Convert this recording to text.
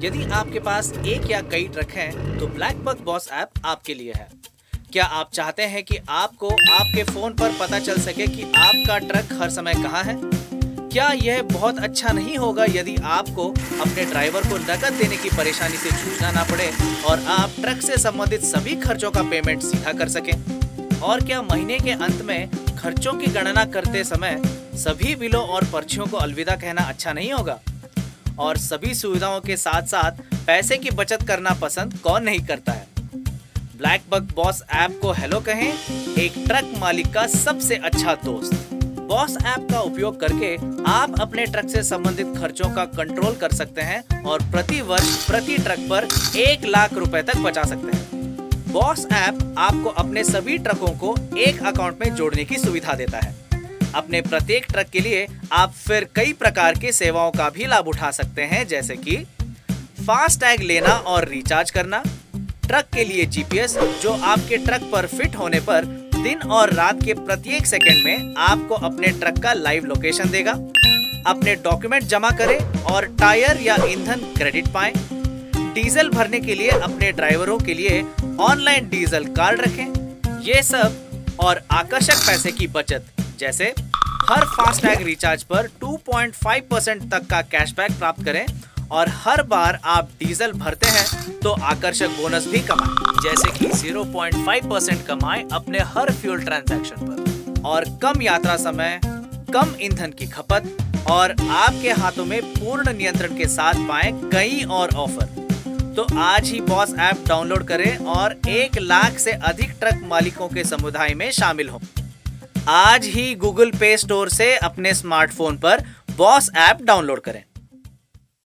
यदि आपके पास एक या कई ट्रक हैं, तो ब्लैक बॉस ऐप आपके लिए है। क्या आप चाहते हैं कि आपको आपके फ़ोन पर पता चल सके कि आपका ट्रक हर समय कहाँ है? क्या यह बहुत अच्छा नहीं होगा यदि आपको अपने ड्राइवर को नकद देने की परेशानी से जूझना ना पड़े और आप ट्रक से संबंधित सभी खर्चों का पेमेंट सीधा कर सकें? और क्या महीने के अंत में खर्चों की गणना करते समय सभी बिलों और पर्चियों को अलविदा कहना अच्छा नहीं होगा? और सभी सुविधाओं के साथ साथ पैसे की बचत करना पसंद कौन नहीं करता है? ब्लैक बग बॉस ऐप को हेलो कहें, एक ट्रक मालिक का सबसे अच्छा दोस्त। बॉस ऐप का उपयोग करके आप अपने ट्रक से संबंधित खर्चों का कंट्रोल कर सकते हैं और प्रति वर्ष प्रति ट्रक पर एक लाख रुपए तक बचा सकते हैं। बॉस ऐप आपको अपने सभी ट्रकों को एक अकाउंट में जोड़ने की सुविधा देता है। अपने प्रत्येक ट्रक के लिए आप फिर कई प्रकार की सेवाओं का भी लाभ उठा सकते हैं, जैसे कि फास्ट टैग लेना और रिचार्ज करना, ट्रक के लिए जीपीएस जो आपके ट्रक पर फिट होने पर दिन और रात के प्रत्येक सेकंड में आपको अपने ट्रक का लाइव लोकेशन देगा। अपने डॉक्यूमेंट जमा करें और टायर या ईंधन क्रेडिट पाएँ। डीजल भरने के लिए अपने ड्राइवरों के लिए ऑनलाइन डीजल कार्ड रखें। ये सब और आकर्षक पैसे की बचत जैसे हर फास्टैग रिचार्ज पर 2.5 परसेंट तक का कैशबैक प्राप्त करें और हर बार आप डीजल भरते हैं तो आकर्षक बोनस भी कमाएँ। जैसे कि 0.5 परसेंट कमाएँ अपने हर फ्यूल ट्रांजैक्शन पर। और कम यात्रा समय, कम ईंधन की खपत और आपके हाथों में पूर्ण नियंत्रण के साथ पाए कई और ऑफ़र तो आज ही बॉस ऐप डाउनलोड करें और एक लाख से अधिक ट्रक मालिकों के समुदाय में शामिल हों। आज ही गूगल पे स्टोर से अपने स्मार्टफ़ोन पर बॉस ऐप डाउनलोड करें।